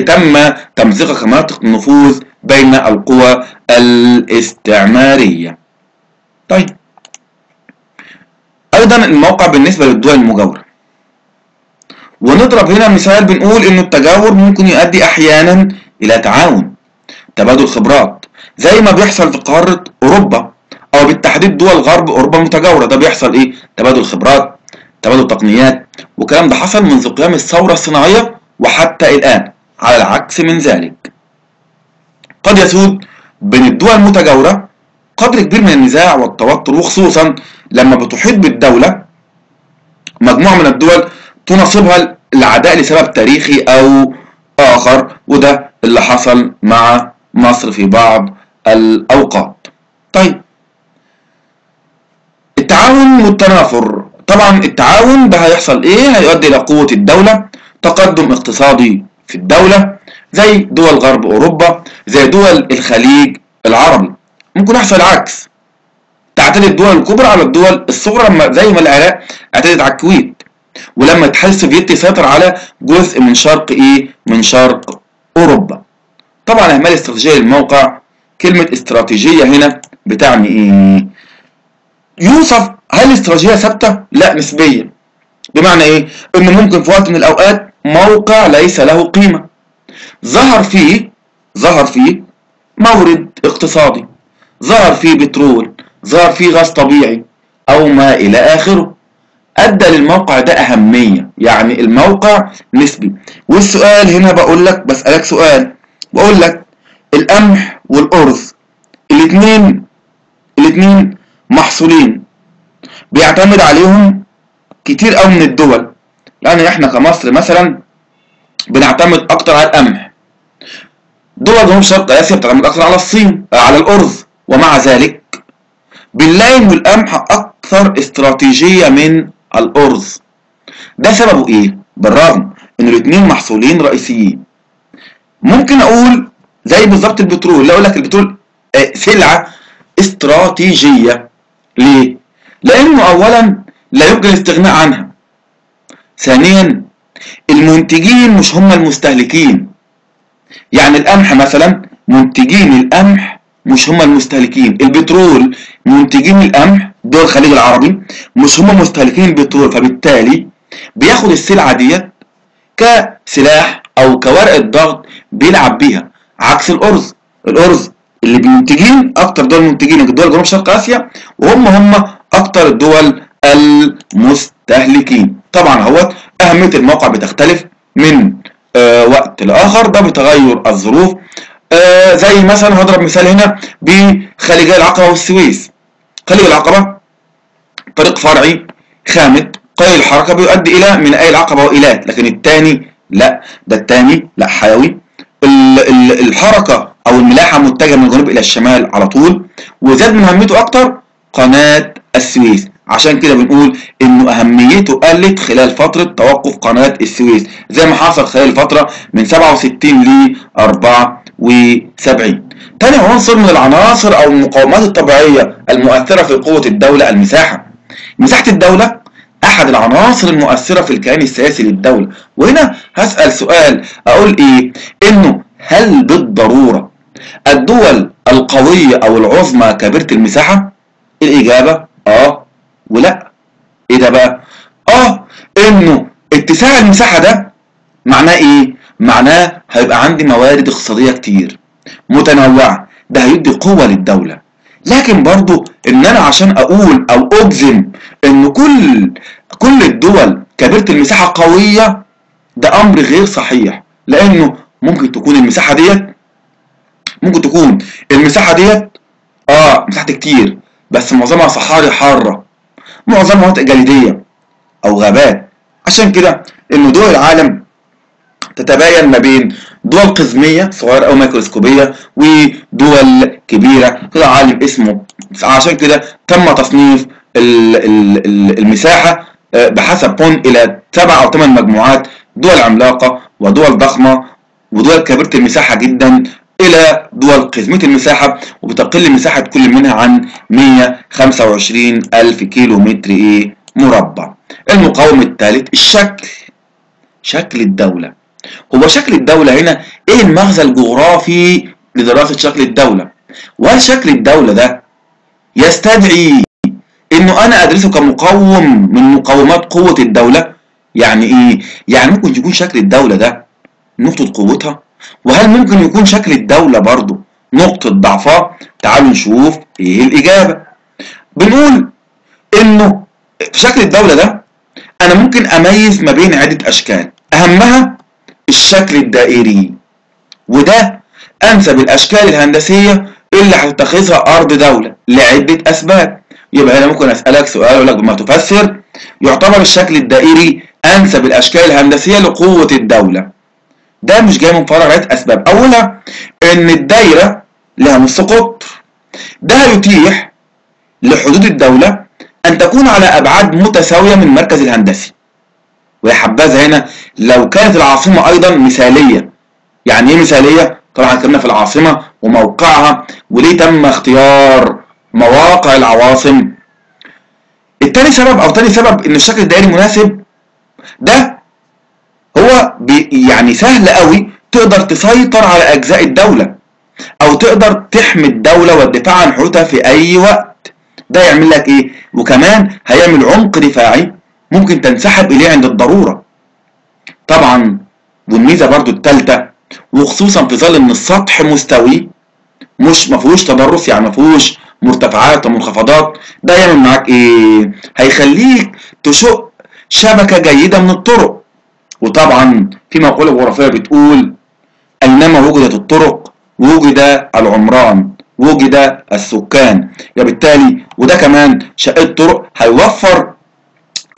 تم تمزيق كمناطق النفوذ بين القوى الاستعمارية. طيب. أيضا الموقع بالنسبة للدول المجاورة. ونضرب هنا مثال بنقول إنه التجاور ممكن يؤدي أحيانا إلى تعاون تبادل خبرات زي ما بيحصل في قارة أوروبا أو بالتحديد دول غرب أوروبا المتجاورة. ده بيحصل إيه؟ تبادل خبرات تبادل تقنيات والكلام ده حصل منذ قيام الثورة الصناعية وحتى الآن. على العكس من ذلك. قد يسود بين الدول المتجاورة قدر كبير من النزاع والتوتر وخصوصا لما بتحيط بالدولة مجموعة من الدول تناصبها العداء لسبب تاريخي أو آخر وده اللي حصل مع مصر في بعض الأوقات. طيب التعاون والتنافر. طبعا التعاون ده هيحصل إيه؟ هيؤدي إلى قوة الدولة تقدم اقتصادي في الدولة زي دول غرب أوروبا زي دول الخليج العربي. ممكن يحصل العكس تعتدي الدول الكبرى على الدول الصغرى زي ما العراق اعتدت على الكويت. ولما الاتحاد السوفيتي سيطر على جزء من شرق إيه؟ من شرق أوروبا. طبعا إهمال استراتيجية للموقع كلمة استراتيجية هنا بتعني إيه؟ يوصف هل الاستراتيجية ثابتة؟ لا نسبيا. بمعنى إيه؟ ان ممكن في وقت من الأوقات موقع ليس له قيمة. ظهر فيه ظهر فيه مورد اقتصادي. ظهر فيه بترول ظهر فيه غاز طبيعي أو ما إلى آخره. أدى للموقع ده أهمية يعني الموقع نسبي. والسؤال هنا بقول لك بسألك سؤال. بقول لك القمح والأرز الاثنين الاثنين محصولين. بيعتمد عليهم كتير قوي من الدول. يعني إحنا كمصر مثلا بنعتمد أكتر على القمح دول جنوب شرق آسيا بتعتمد أكتر على الصين على الأرز. ومع ذلك بنلاقي إن القمح أكثر استراتيجية من الأرز. ده سببه إيه؟ بالرغم إن الاثنين محصولين رئيسيين. ممكن أقول زي بالظبط البترول لا أقول لك البترول سلعة استراتيجية. ليه؟ لأنه اولا لا يمكن الاستغناء عنها. ثانيا المنتجين مش هم المستهلكين. يعني القمح مثلا منتجين القمح مش هم المستهلكين. البترول منتجين القمح دول الخليج العربي مش هم مستهلكين البترول فبالتالي بياخد السلعة ديت كسلاح أو كورقة ضغط بيلعب بيها. عكس الأرز الأرز اللي بينتجين أكتر دول منتجين الدول جنوب شرق آسيا وهم هم أكتر الدول المستهلكين. طبعا هو أهمية الموقع بتختلف من آه وقت لآخر ده بتغير الظروف. آه زي مثلا هضرب مثال هنا بخليجي العقبة والسويس. خليج العقبة طريق فرعي خامد قليل الحركة بيؤدي إلى من أي العقبة وإيلات لكن الثاني لا ده الثاني لا حيوي. الحركة أو الملاحة متجهة من الجنوب إلى الشمال على طول وزاد من أهميته أكتر قناة السويس. عشان كده بنقول إنه أهميته قلت خلال فترة توقف قناة السويس زي ما حصل خلال الفترة من 67 ل 74 تاني عنصر من العناصر أو المقاومات الطبيعية المؤثرة في قوة الدولة المساحة. مساحة الدولة أحد العناصر المؤثرة في الكيان السياسي للدولة. وهنا هسأل سؤال أقول إيه؟ إنه هل بالضرورة الدول القوية أو العظمى كبيرة المساحة؟ الإجابة آه. ولا. إيه ده بقى؟ آه إنه اتساع المساحة ده معناه إيه؟ معناه هيبقى عندي موارد اقتصادية كتير متنوعة ده هيدي قوة للدولة. لكن برضو إن أنا عشان أقول أو أجزم إن كل كل الدول كبيرة المساحة قوية ده أمر غير صحيح. لأنه ممكن تكون المساحة ديت ممكن تكون المساحة ديت آه مساحة كتير بس معظمها صحاري حارة. معظمها جليدية أو غابات. عشان كده ان دول العالم تتباين ما بين دول قزمية صغيرة أو ميكروسكوبية ودول كبيرة. كده عالم اسمه عشان كده تم تصنيف المساحة بحسب بون إلى سبع أو ثمان مجموعات دول عملاقة ودول ضخمة ودول كبيرة المساحة جدا. إلى دول قزمية المساحة وبتقل مساحة كل منها عن 125 ألف كيلو متر إيه؟ مربع. المقاوم الثالث الشكل شكل الدولة. هو شكل الدولة هنا إيه المغزى الجغرافي لدراسة شكل الدولة؟ وهل شكل الدولة ده يستدعي إنه أنا أدرسه كمقوم من مقومات قوة الدولة؟ يعني إيه؟ يعني ممكن يكون شكل الدولة ده نقطة قوتها؟ وهل ممكن يكون شكل الدولة برضو نقطة ضعفها؟ تعالوا نشوف إيه الإجابة. بنقول إنه في شكل الدولة ده أنا ممكن أميز ما بين عدة أشكال. أهمها الشكل الدائري وده أنسب الأشكال الهندسية اللي هتتخذها أرض دولة لعدة أسباب. يبقى أنا ممكن أسألك سؤال أقول لك بما تفسر يعتبر الشكل الدائري أنسب الأشكال الهندسية لقوة الدولة. ده مش جاي من فراغ عده أسباب. أولها إن الدايرة لها نص قطر. ده يتيح لحدود الدولة أن تكون على أبعاد متساوية من المركز الهندسي. ويا حبذا هنا لو كانت العاصمة أيضا مثالية. يعني إيه مثالية؟ طبعا اتكلمنا في العاصمة وموقعها وليه تم اختيار مواقع العواصم؟ التاني سبب أو تاني سبب إن الشكل الدائري مناسب ده يعني سهل قوي تقدر تسيطر على أجزاء الدولة أو تقدر تحمي الدولة والدفاع عن حدودها في أي وقت. ده يعمل لك إيه؟ وكمان هيعمل عمق دفاعي ممكن تنسحب إليه عند الضرورة. طبعا والميزة برضو التالتة وخصوصا في ظل إن السطح مستوي مش مفهوش تدرس يعني مفهوش مرتفعات ومنخفضات ده يعمل معاك إيه؟ هيخليك تشق شبكة جيدة من الطرق. وطبعا في مقولة جغرافية بتقول أينما وجدت الطرق وجد العمران وجد السكان. وبالتالي وده كمان شق الطرق هيوفر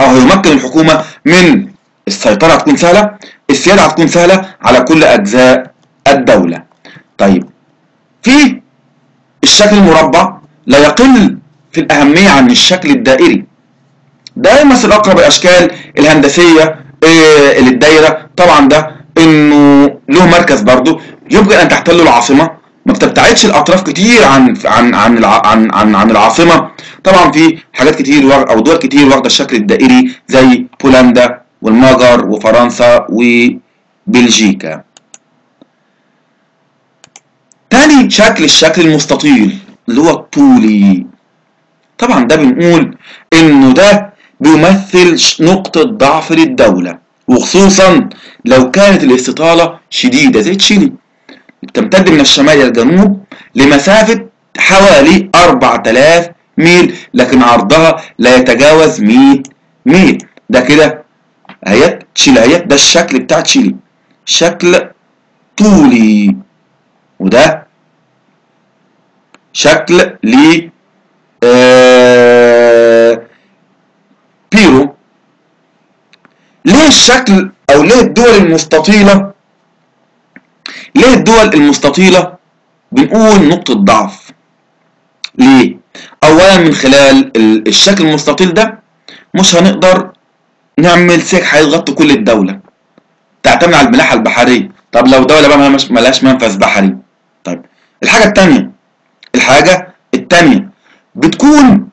أو هيمكن الحكومة من السيطرة هتكون سهلة السيادة هتكون سهلة على كل أجزاء الدولة. طيب في الشكل المربع لا يقل في الأهمية عن الشكل الدائري. ده يمثل أقرب الأشكال الهندسية إيه للدايرة طبعا ده إنه له مركز برضه يمكن أن تحتله العاصمة. ما بتبتعدش الأطراف كتير عن عن عن عن عن, عن العاصمة. طبعا في حاجات كتير أو دول كتير واخدة الشكل الدائري زي بولندا والمجر وفرنسا وبلجيكا. تاني شكل الشكل المستطيل اللي هو الطولي. طبعا ده بنقول إنه ده بيمثل نقطة ضعف للدولة وخصوصا لو كانت الاستطالة شديدة زي تشيلي. تمتد من الشمال إلى الجنوب لمسافة حوالي 4000 ميل لكن عرضها لا يتجاوز 100 ميل. ده كده اهيت تشيلي اهيت ده الشكل بتاع تشيلي. شكل طولي. وده شكل ل آه، ليه الشكل أو ليه الدول المستطيلة ليه الدول المستطيلة بنقول نقطة ضعف؟ ليه؟ اولا من خلال ال- الشكل المستطيل ده مش هنقدر نعمل سيك هيغطي كل الدولة. تعتمد على الملاحة البحرية. طب لو دولة بقى ملهاش منفذ بحري. طيب الحاجة التانية الحاجة التانية بتكون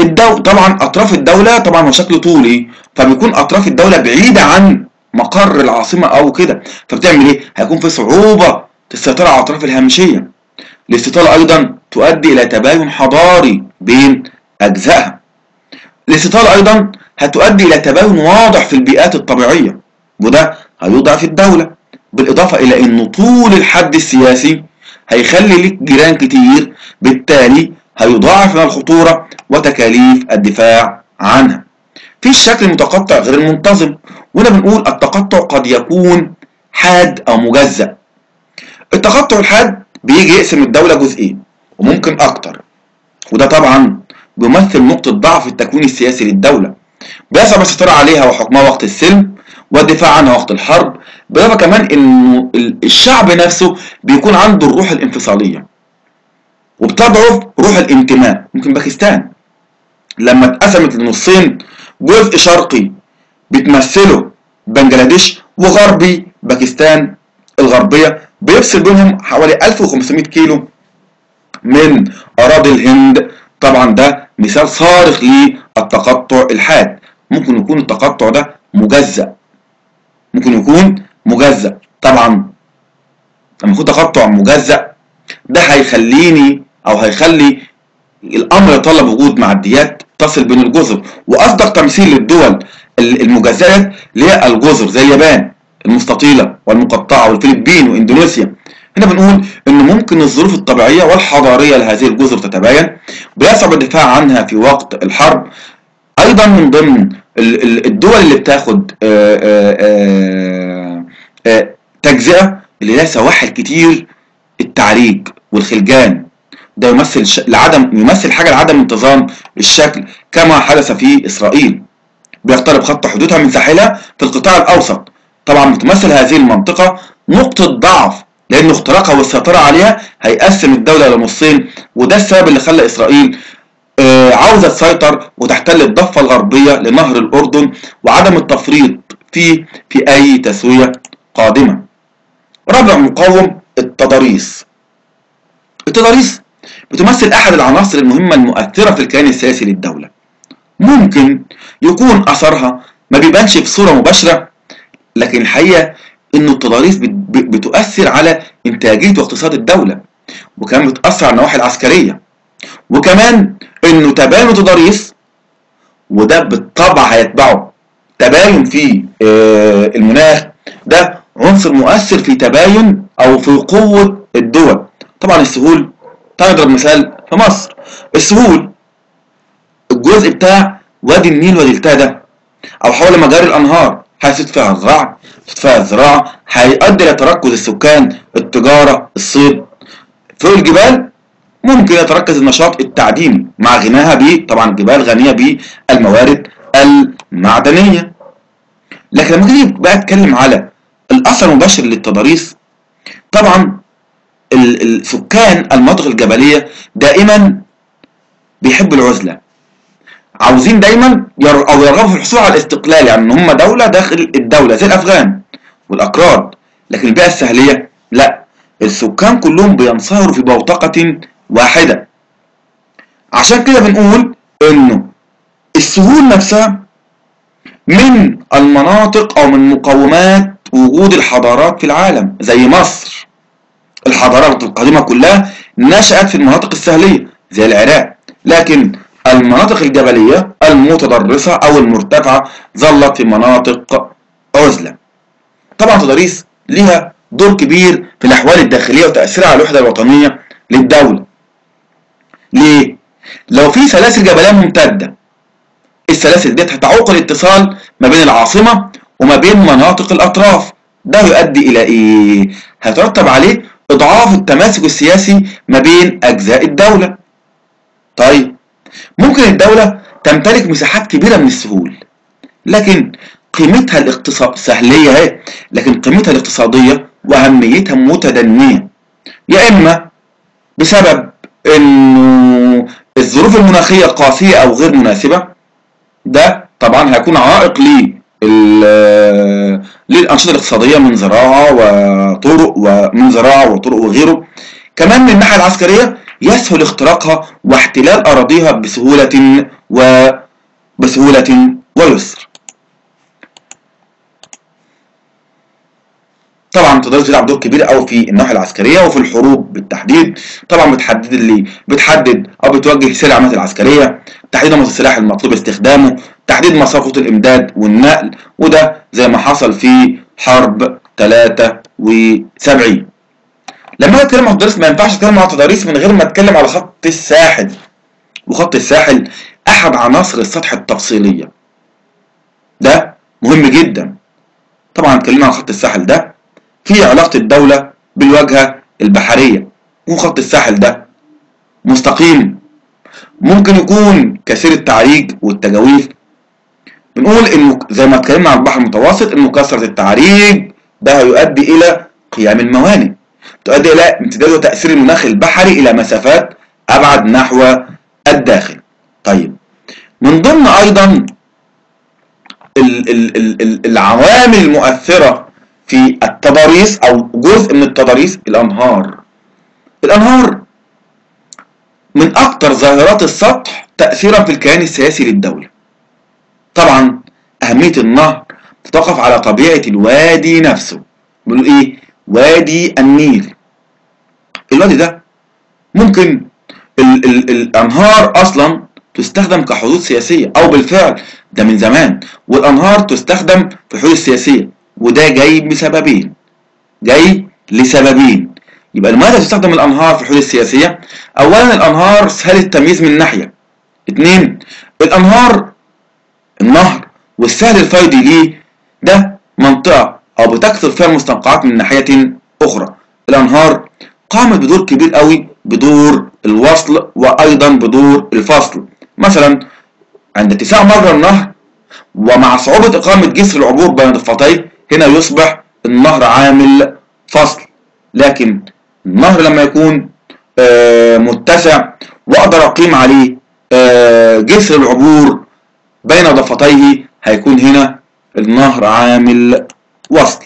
الدو طبعا أطراف الدولة طبعا هو شكل طولي فبيكون أطراف الدولة بعيدة عن مقر العاصمة أو كده. فبتعمل إيه؟ هيكون في صعوبة في السيطرة على الأطراف الهامشية. الاستطالة أيضا تؤدي إلى تباين حضاري بين أجزائها. الاستطالة أيضا هتؤدي إلى تباين واضح في البيئات الطبيعية وده هيضعف الدولة بالإضافة إلى أن طول الحد السياسي هيخلي لك جيران كتير بالتالي هيضاعف من الخطورة وتكاليف الدفاع عنها. في الشكل المتقطع غير المنتظم. وهنا بنقول التقطع قد يكون حاد أو مجزأ. التقطع الحاد بيجي يقسم الدولة جزئين وممكن أكتر. وده طبعا بيمثل نقطة ضعف التكوين السياسي للدولة. بيصعب السيطرة عليها وحكمها وقت السلم والدفاع عنها وقت الحرب. بالإضافة كمان إنه ال- الشعب نفسه بيكون عنده الروح الانفصالية. وبتضعف روح الانتماء ممكن باكستان. لما اتقسمت لنصين جزء شرقي بتمثله بنجلاديش وغربي باكستان الغربية بيفصل بينهم حوالي 1500 كيلو من أراضي الهند. طبعا ده مثال صارخ للتقطع الحاد. ممكن يكون التقطع ده مجزأ. ممكن يكون مجزأ. طبعا لما يكون تقطع مجزأ ده هيخليني أو هيخلي الأمر يتطلب وجود معديات تصل بين الجزر. وأصدق تمثيل للدول المجزأة اللي هي الجزر زي اليابان المستطيلة والمقطعة والفلبين وإندونيسيا. هنا بنقول إن ممكن الظروف الطبيعية والحضارية لهذه الجزر تتباين. ويصعب الدفاع عنها في وقت الحرب. أيضا من ضمن الدول اللي بتاخد تجزئة اللي لها سواحل كتير التعريج والخلجان. ده يمثل لعدم يمثل حاجة لعدم انتظام الشكل كما حدث في إسرائيل. بيقترب خط حدودها من ساحلها في القطاع الأوسط. طبعا بتمثل هذه المنطقة نقطة ضعف لأن اختراقها والسيطرة عليها هيقسم الدولة لنصين وده السبب اللي خلى إسرائيل آه عاوزة تسيطر وتحتل الضفة الغربية لنهر الأردن وعدم التفريط فيه في أي تسوية قادمة. رابع مقاوم التضاريس. التضاريس بتمثل أحد العناصر المهمة المؤثرة في الكيان السياسي للدولة. ممكن يكون أثرها ما بيبانش بصورة مباشرة لكن الحقيقة إنه التضاريس بتؤثر على إنتاجية واقتصاد الدولة وكمان بتأثر على النواحي العسكرية وكمان إنه تباين التضاريس وده بالطبع هيتبعه. تباين في المناخ ده عنصر مؤثر في تباين أو في قوة الدول. طبعا السهول تعال نضرب مثال في مصر. السهول الجزء بتاع وادي النيل ودلتا ده أو حول مجاري الأنهار هيسد فيها الزراعه فيها الزراعة هيؤدي إلى تركز السكان التجارة الصيد. فوق الجبال ممكن يتركز النشاط التعديني مع غناها ب طبعا الجبال غنية بالموارد المعدنية. لكن لما تيجي بقى أتكلم على الأثر المباشر للتضاريس طبعا السكان المناطق الجبلية دائما بيحبوا العزلة. عاوزين دايما. أو يرغبوا في الحصول على الاستقلال يعني إن هم دولة داخل الدولة زي الأفغان والأكراد لكن البيئة الساحلية لا. السكان كلهم بينصهروا في بوتقة واحدة. عشان كده بنقول إنه السهول نفسها من المناطق أو من مقومات وجود الحضارات في العالم زي مصر. الحضارات القديمة كلها نشأت في المناطق الساحلية زي العراق لكن المناطق الجبلية المتضرسة أو المرتفعة ظلت في مناطق عزلة طبعا تضاريس ليها دور كبير في الأحوال الداخلية وتأثيرها على الوحدة الوطنية للدولة ليه؟ لو في سلاسل جبلية ممتدة السلاسل ديت هتعوق الاتصال ما بين العاصمة وما بين مناطق الأطراف ده يؤدي إلى إيه؟ هيترتب عليه إضعاف التماسك السياسي ما بين أجزاء الدولة. طيب ممكن الدولة تمتلك مساحات كبيرة من السهول لكن قيمتها الاقتصاد سهلية أهي لكن قيمتها الاقتصادية وأهميتها متدنية يا إما بسبب إنه الظروف المناخية قاسية أو غير مناسبة ده طبعا هيكون عائق ليه للأنشطة الاقتصادية من زراعة وطرق ومن زراعة وطرق وغيره. كمان من الناحية العسكرية يسهل اختراقها واحتلال أراضيها بسهولة وبسهولة ويسر. طبعا تقدر تلعب دور كبير قوي في الناحية العسكرية وفي الحروب بالتحديد. طبعا بتحدد اللي بتحدد أو بتوجه سير العمليات العسكرية. تحديد نمط السلاح المطلوب استخدامه. تحديد مسار خطوط الإمداد والنقل وده زي ما حصل في حرب 73 لما أتكلم عن التضاريس ما ينفعش أتكلم عن التضاريس من غير ما أتكلم على خط الساحل. وخط الساحل أحد عناصر السطح التفصيلية. ده مهم جدا. طبعا اتكلمنا عن خط الساحل ده. في علاقة الدولة بالواجهة البحرية. وخط الساحل ده مستقيم. ممكن يكون كثير التعريج والتجاويف بنقول إنه زي ما اتكلمنا عن البحر المتوسط إنه كثرة التعريج ده هيؤدي إلى قيام الموانئ. تؤدي إلى امتداد وتأثير المناخ البحري إلى مسافات أبعد نحو الداخل. طيب من ضمن أيضا العوامل المؤثرة في التضاريس أو جزء من التضاريس الأنهار. الأنهار من أكثر ظاهرات السطح تأثيرا في الكيان السياسي للدولة. طبعا أهمية النهر تتوقف على طبيعة الوادي نفسه. بيقولوا إيه؟ وادي النيل. الوادي ده ممكن ال ال الأنهار أصلا تستخدم كحدود سياسية أو بالفعل ده من زمان والأنهار تستخدم في حدود سياسية وده جاي بسببين. جاي لسببين. يبقى لماذا تستخدم الأنهار في الحدود السياسية اولا الأنهار سهل التمييز من ناحية. اتنين الأنهار النهر والسهل الفيضي ليه؟ ده منطقة أو بتكثر فيها المستنقعات من ناحية أخرى. الأنهار قامت بدور كبير قوي بدور الوصل وأيضا بدور الفصل. مثلا عند اتساع مجرى النهر ومع صعوبة إقامة جسر العبور بين ضفتيه هنا يصبح النهر عامل فصل. لكن النهر لما يكون آه متسع وأقدر أقيم عليه آه جسر العبور بين ضفتيه هيكون هنا النهر عامل وصل.